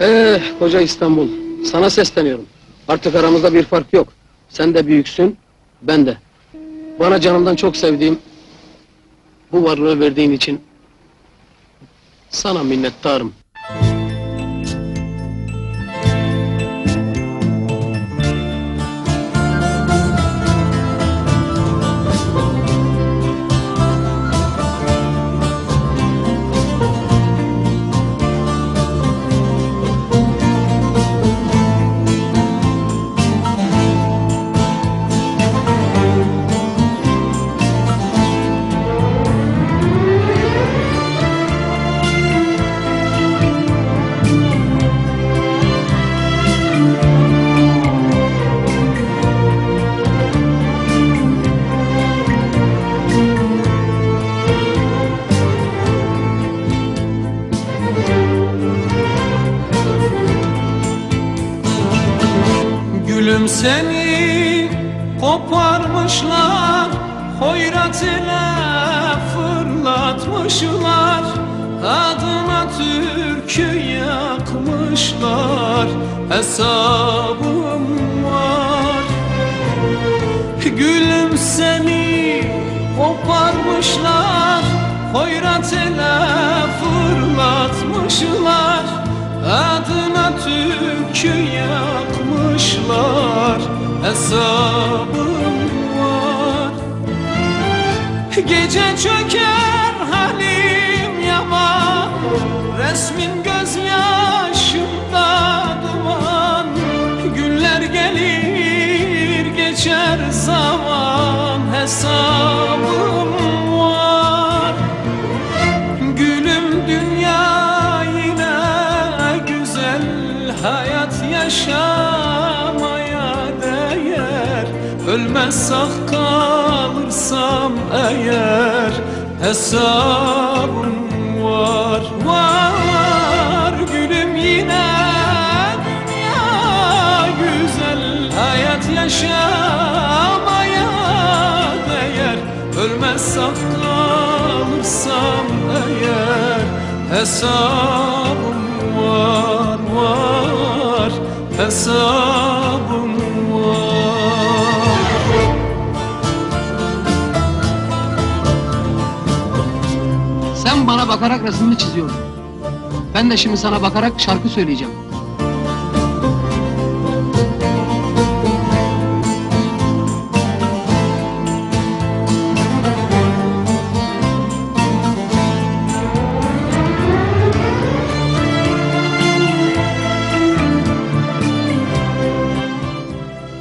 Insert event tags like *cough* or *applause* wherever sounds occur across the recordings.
Eh koca İstanbul. Sana sesleniyorum. Artık aramızda bir fark yok. Sen de büyüksün, ben de. Bana canımdan çok sevdiğim bu varlığı verdiğin için sana minnettarım. Gülüm seni koparmışlar Hoyrat ile fırlatmışlar. Adına türkü yakmışlar Hesabım var. Gülüm seni koparmışlar Hoyrat ile fırlatmışlar. Adına türkü yakmışlar Hesabım var. Gece çöker Ölmez sağ kalırsam eğer Hesabım var, var Gülüm yine dünya güzel. Hayat yaşamaya değer. Ölmez sağ kalırsam eğer Hesabım var. Var Hesabım resmini çiziyordun. Ben de şimdi sana bakarak şarkı söyleyeceğim.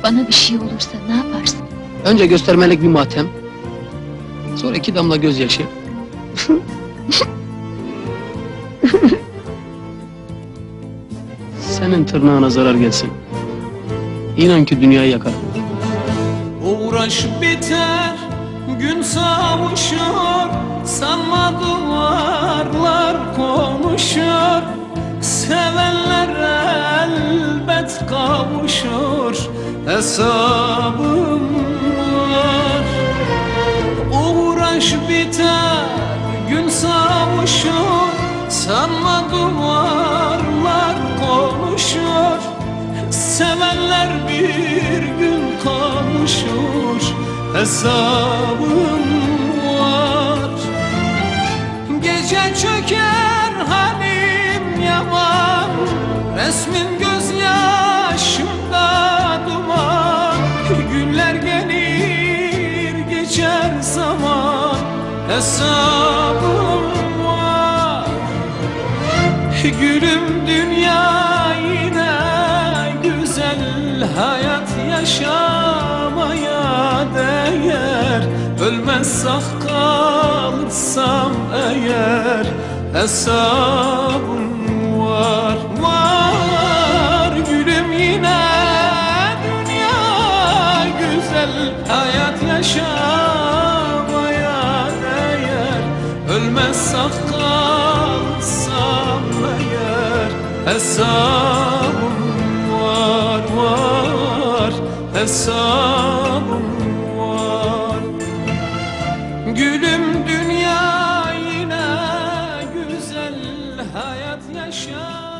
Bana bir şey olursa ne yaparsın? Önce göstermelik bir matem. Sonra iki damla gözyaşı. *laughs* Senin tırnağına zarar gelsin. İnan ki dünyayı yakarım. Uğraş biter, gün savuşur Sanma duvarlar konuşur Sevenler elbet kavuşur Hesabım var Uğraş biter, kavuşur Hesabım var. Gece çöker halim yaman. Resmin gözyaşımda duman. Günler gelir geçer zaman. Hesabım var. Gülüm dünya yine güzel Hayat yaşamaya değer. Ölmez sağ kalırsam eğer Hesabım var. Var Gülüm yine dünya güzel Hayat yaşamaya değer. Ölmez sağ kalsam eğer Hesabım var var. Hesabım hayat yaşa